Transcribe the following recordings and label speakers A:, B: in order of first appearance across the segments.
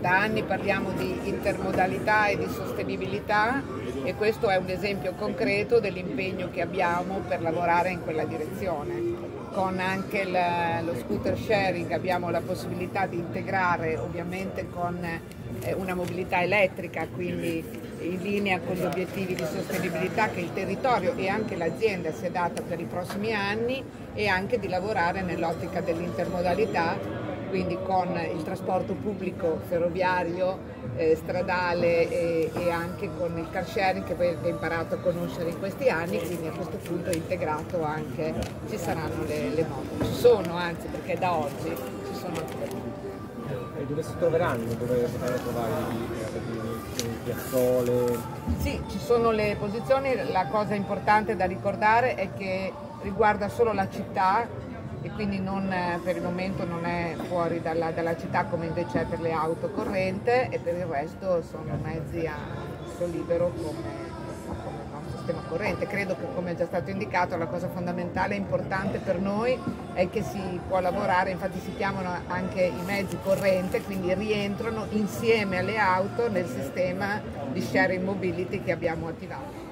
A: Da anni parliamo di intermodalità e di sostenibilità e questo è un esempio concreto dell'impegno che abbiamo per lavorare in quella direzione. Con anche il, lo scooter sharing abbiamo la possibilità di integrare ovviamente con eh, una mobilità elettrica, quindi in linea con gli obiettivi di sostenibilità che il territorio e anche l'azienda si è data per i prossimi anni e anche di lavorare nell'ottica dell'intermodalità quindi con il trasporto pubblico ferroviario, eh, stradale e, e, anche con il car sharing che voi avete imparato a conoscere in questi anni, quindi a questo punto integrato anche ci saranno le, le moto. Ci sono anzi perché da oggi ci sono anche le moto.
B: E dove si troveranno? Dove potranno trovare i piazzole?
A: Sì, ci sono le posizioni, la cosa importante da ricordare è che riguarda solo la città e quindi non, eh, per il momento non è fuori dalla, dalla, città come invece è per le auto corrente e per il resto sono mezzi a uso libero come, sistema corrente. Credo che come è già stato indicato la cosa fondamentale e importante per noi è che si può lavorare, infatti si chiamano anche i mezzi corrente, quindi rientrano insieme alle auto nel sistema di sharing mobility che abbiamo attivato.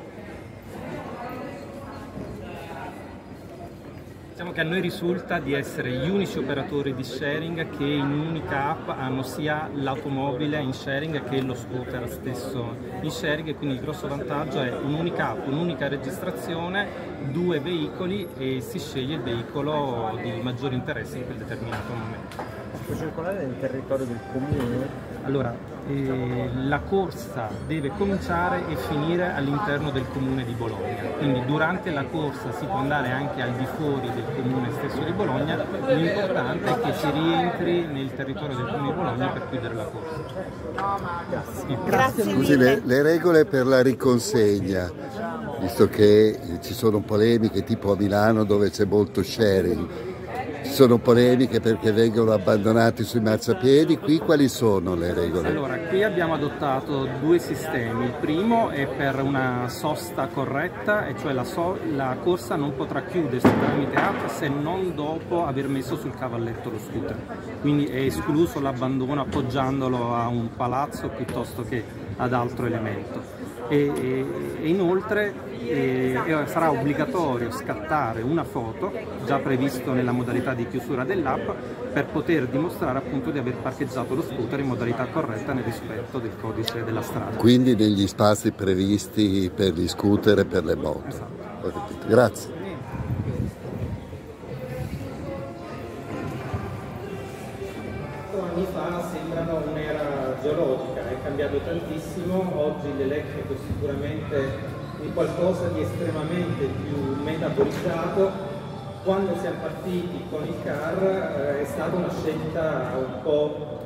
C: Diciamo che a noi risulta di essere gli unici operatori di sharing che in un'unica app hanno sia l'automobile in sharing che lo scooter stesso in sharing e quindi il grosso vantaggio è un'unica app, un'unica registrazione, due veicoli e si sceglie il veicolo di maggiore interesse in quel determinato momento.
B: Si può circolare nel territorio del comune?
C: Allora, eh, la corsa deve cominciare e finire all'interno del comune di Bologna, quindi durante la corsa si può andare anche al di fuori del comune stesso di Bologna, l'importante è che si rientri nel territorio del comune di Bologna per chiudere la corsa.
D: Grazie. Grazie Scusi, le, le regole per la riconsegna, visto che ci sono polemiche tipo a Milano dove c'è molto sharing, sono polemiche perché vengono abbandonati sui marciapiedi, qui quali sono le regole?
C: Allora, qui abbiamo adottato due sistemi, il primo è per una sosta corretta, e cioè la, so la corsa non potrà chiudersi tramite app se non dopo aver messo sul cavalletto lo scooter, quindi è escluso l'abbandono appoggiandolo a un palazzo piuttosto che ad altro elemento. E, e inoltre e sarà obbligatorio scattare una foto, già previsto nella modalità di chiusura dell'app, per poter dimostrare appunto di aver parcheggiato lo scooter in modalità corretta nel rispetto del codice della strada.
D: Quindi negli spazi previsti per gli scooter e per le moto. Esatto. Grazie.
C: anni fa sembrano un'era geologica, è cambiato tantissimo, oggi l'elettrico sicuramente di qualcosa di estremamente più metabolizzato. Quando siamo partiti con il CAR eh, è stata una scelta un po'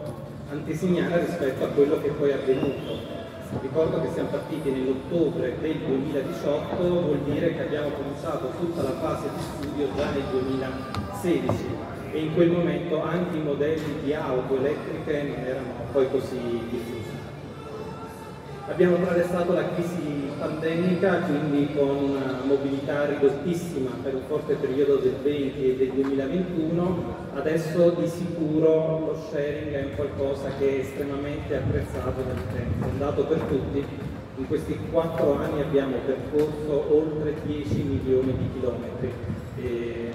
C: antesignana rispetto a quello che poi è avvenuto. Ricordo che siamo partiti nell'ottobre del 2018, vuol dire che abbiamo cominciato tutta la fase di studio già nel 2016 e in quel momento anche i modelli di auto elettriche non erano poi così diffusi. Abbiamo attraversato la crisi pandemica, quindi con una mobilità ridottissima per un forte periodo del 20 e del 2021, adesso di sicuro lo sharing è qualcosa che è estremamente apprezzato nel tempo, è un dato per tutti. In questi quattro anni abbiamo percorso oltre 10 milioni di chilometri. E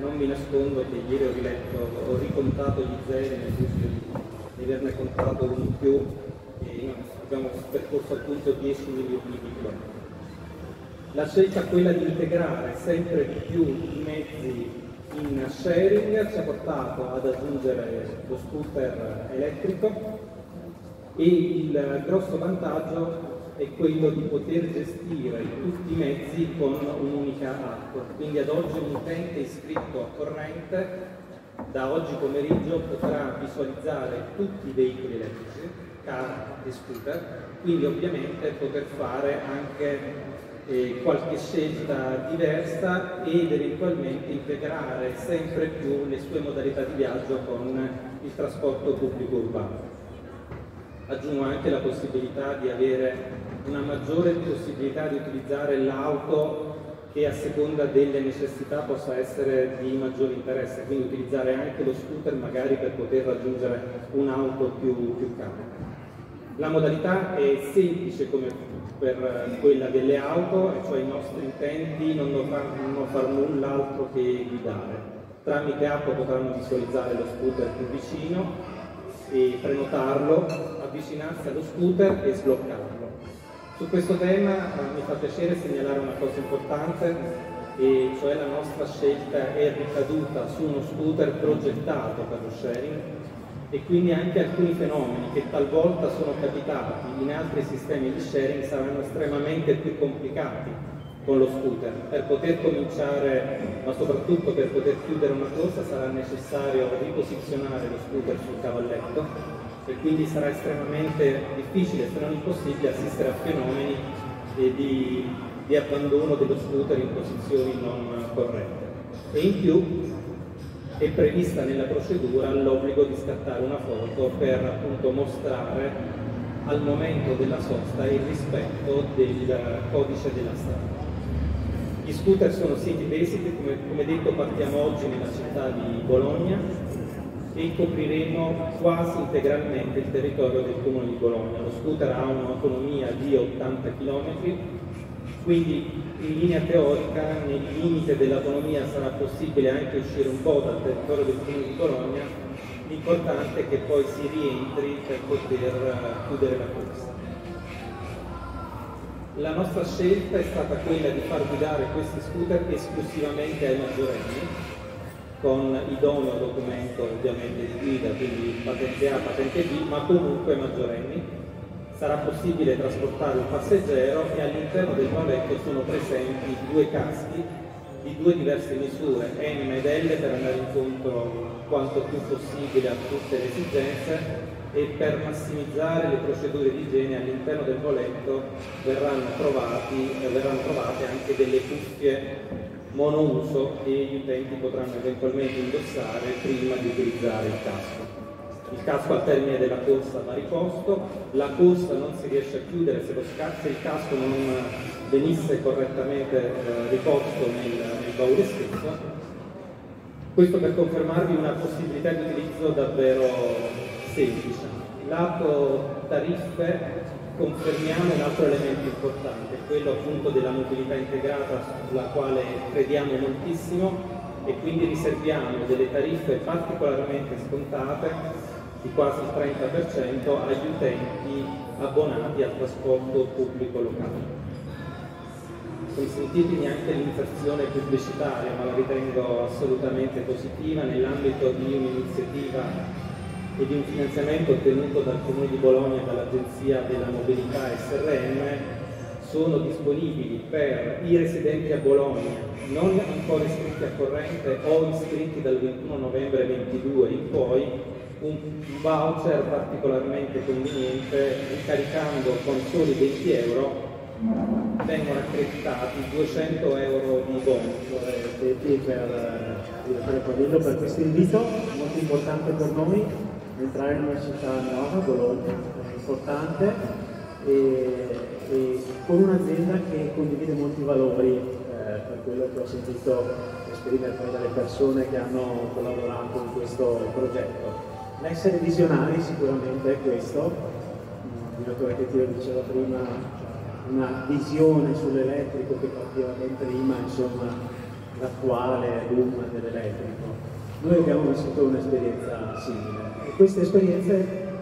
C: non mi nascondo che ieri ho riletto, ho ricontato gli zeri nel gusto di averne contato uno in più e abbiamo percorso appunto 10 milioni di chilometri. La scelta quella di integrare sempre di più i mezzi in sharing ci ha portato ad aggiungere lo scooter elettrico e il grosso vantaggio è quello di poter gestire tutti i mezzi con un'unica app. Quindi ad oggi un utente iscritto a corrente da oggi pomeriggio potrà visualizzare tutti i veicoli elettrici car e scooter, quindi ovviamente poter fare anche eh, qualche scelta diversa ed eventualmente integrare sempre più le sue modalità di viaggio con il trasporto pubblico urbano. Aggiungo anche la possibilità di avere una maggiore possibilità di utilizzare l'auto che a seconda delle necessità possa essere di maggiore interesse, quindi utilizzare anche lo scooter magari per poter raggiungere un'auto più, più cara. La modalità è semplice come per quella delle auto, e cioè i nostri intenti non, non, non far nulla altro che guidare. Tramite app potranno visualizzare lo scooter più vicino e prenotarlo, avvicinarsi allo scooter e sbloccarlo. Su questo tema eh, mi fa piacere segnalare una cosa importante, e cioè la nostra scelta è ricaduta su uno scooter progettato per lo sharing e quindi anche alcuni fenomeni che talvolta sono capitati in altri sistemi di sharing saranno estremamente più complicati con lo scooter. Per poter cominciare, ma soprattutto per poter chiudere una corsa, sarà necessario riposizionare lo scooter sul cavalletto e quindi sarà estremamente difficile, se non impossibile, assistere a fenomeni di, di abbandono dello scooter in posizioni non corrette. E in più è prevista nella procedura l'obbligo di scattare una foto per appunto mostrare al momento della sosta il rispetto del codice della strada. Gli scooter sono siti basic, come, come detto partiamo oggi nella città di Bologna e copriremo quasi integralmente il territorio del comune di Bologna. Lo scooter ha un'autonomia di 80 km quindi in linea teorica, nel limite dell'autonomia sarà possibile anche uscire un po' dal territorio del Comune di Bologna, l'importante è che poi si rientri per poter chiudere la corsa. La nostra scelta è stata quella di far guidare questi scooter esclusivamente ai maggiorenni, con idoneo documento ovviamente di guida, quindi patente A, patente B, ma comunque maggiorenni, sarà possibile trasportare un passeggero e all'interno del muovetto sono presenti due caschi di due diverse misure, M ed L per andare incontro quanto più possibile a tutte le esigenze e per massimizzare le procedure di igiene all'interno del voletto verranno, trovati, eh, verranno trovate anche delle cuffie monouso che gli utenti potranno eventualmente indossare prima di utilizzare il casco il casco al termine della corsa va riposto, la corsa non si riesce a chiudere se, lo se il casco non venisse correttamente eh, riposto nel, nel baule stesso. Questo per confermarvi una possibilità di utilizzo davvero semplice. Lato tariffe confermiamo un altro elemento importante, quello appunto della mobilità integrata sulla quale crediamo moltissimo e quindi riserviamo delle tariffe particolarmente scontate di quasi il 30% agli utenti abbonati al trasporto pubblico locale. Consentitemi anche l'inserzione pubblicitaria, ma la ritengo assolutamente positiva nell'ambito di un'iniziativa e di un finanziamento ottenuto dal Comune di Bologna e dall'Agenzia della Mobilità SRM sono disponibili per i residenti a Bologna non ancora iscritti a corrente o iscritti dal 21 novembre 2022 in poi un voucher particolarmente conveniente, ricaricando con soli 20 euro vengono accreditati 200 euro di bonus.
E: Per direttore Padillo per questo invito, molto importante per noi, entrare in una città nuova, Bologna, importante e, e con un'azienda che condivide molti valori eh, per quello che ho sentito esprimere dalle persone che hanno collaborato in questo progetto. L'essere visionari sicuramente è questo, il direttore che ti diceva prima, una visione sull'elettrico che partiva ben prima, insomma, l'attuale boom dell'elettrico. Noi abbiamo vissuto un'esperienza simile e queste esperienze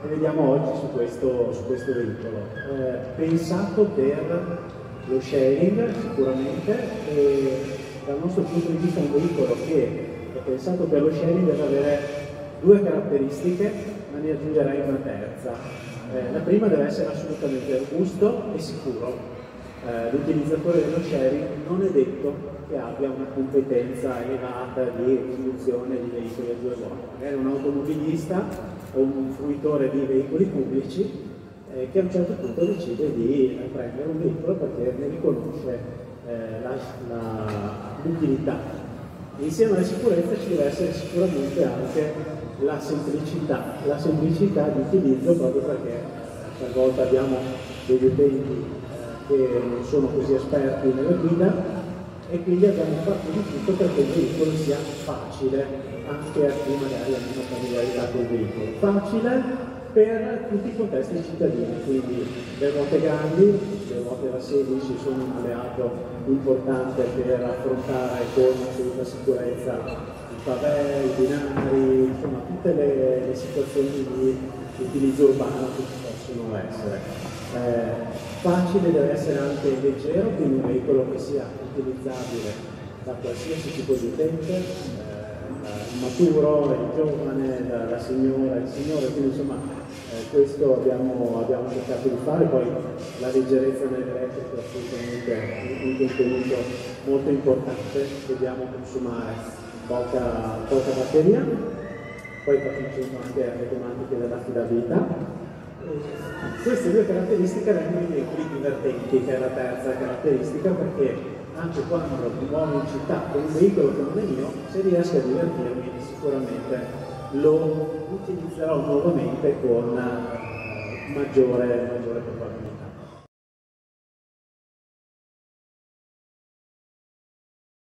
E: le vediamo oggi su questo, su questo veicolo. Eh, pensato per lo sharing sicuramente e dal nostro punto di vista un veicolo che è pensato per lo sharing deve avere due caratteristiche, ma ne aggiungerei una terza. Eh, la prima deve essere assolutamente robusto e sicuro. Eh, l'utilizzatore dello sharing non è detto che abbia una competenza elevata di conduzione di veicoli a due ruote. Magari un automobilista o un fruitore di veicoli pubblici eh, che a un certo punto decide di prendere un veicolo perché ne riconosce eh, l'utilità. Insieme alla sicurezza ci deve essere sicuramente anche la semplicità, la semplicità di utilizzo proprio perché talvolta abbiamo degli utenti eh, che non sono così esperti nella guida e quindi abbiamo fatto di tutto perché il veicolo sia facile anche a chi magari ha meno familiarità col veicolo. Facile per tutti i contesti cittadini, quindi le ruote grandi, le ruote da 16 sono un alleato importante per affrontare con assoluta sicurezza i pavè, i binari, insomma tutte le, le situazioni di utilizzo urbano che ci possono essere. Eh, facile deve essere anche leggero, quindi un veicolo che sia utilizzabile da qualsiasi tipo di utente, eh, maturo, il giovane, la, la signora, il signore, quindi insomma eh, questo abbiamo, abbiamo, cercato di fare, poi la leggerezza nell'elettrico è assolutamente un contenuto molto importante, dobbiamo consumare poca, poca batteria, poi facciamo anche alle tematiche dell'affidabilità. Queste due caratteristiche rendono i veicoli divertenti, che è la terza caratteristica, perché anche quando mi muovo in città con un veicolo che non è mio, se riesco a divertirmi sicuramente lo utilizzerò nuovamente con maggiore, maggiore probabilità.